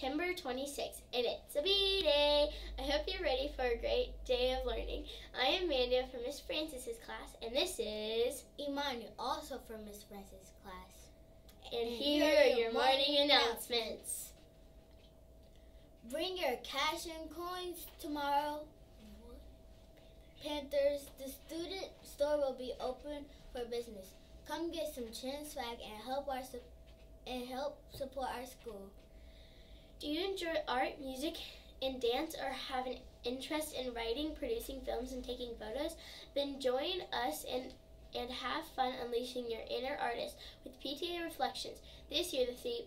September 26th, and it's a B day. I hope you're ready for a great day of learning. I am Amanda from Miss Francis's class, and this is Imani, also from Miss Francis's class. And, and here are your morning announcements. Bring your cash and coins tomorrow. Panthers, the student store will be open for business. Come get some Chinn swag and help our and help support our school. Do you enjoy art, music, and dance or have an interest in writing, producing films, and taking photos? Then join us and, and have fun unleashing your inner artist with PTA Reflections. This year, the theme,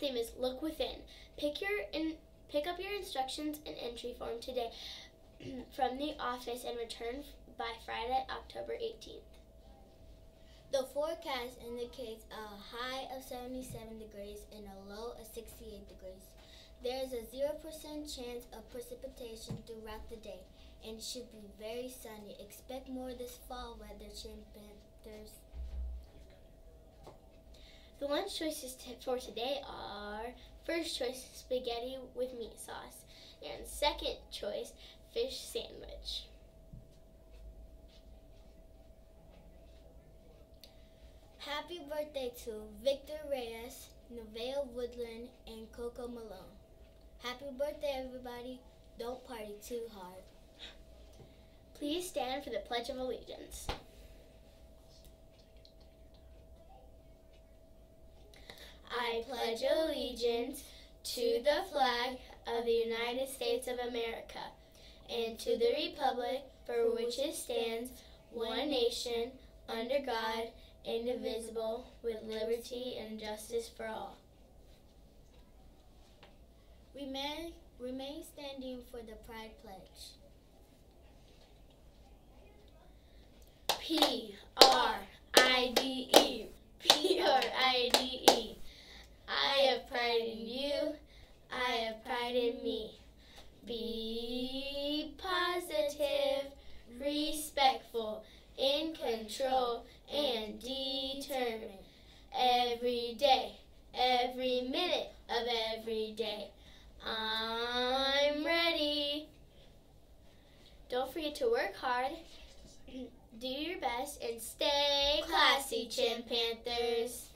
theme is Look Within. Pick, your in, pick up your instructions and entry form today from the office and return by Friday, October 18th. The forecast indicates a high of 77 degrees and a low of 68 degrees. There is a 0% chance of precipitation throughout the day and it should be very sunny. Expect more this fall weather, Panthers. The lunch choices for today are first choice spaghetti with meat sauce and second choice fish sandwich. Happy birthday to Victor Reyes, Nevaeh Woodland, and Coco Malone. Happy birthday, everybody. Don't party too hard. Please stand for the Pledge of Allegiance. I pledge allegiance to the flag of the United States of America and to the republic for which it stands, one nation, under God, indivisible, with liberty and justice for all. Remain, remain standing for the Pride Pledge. P R I D E. P R I D E. I have pride in you. I have pride in me. Be positive, respectful, in control, and determine Every day, every minute of every day. I'm ready. Don't forget to work hard, do your best, and stay classy, Chinn Panthers.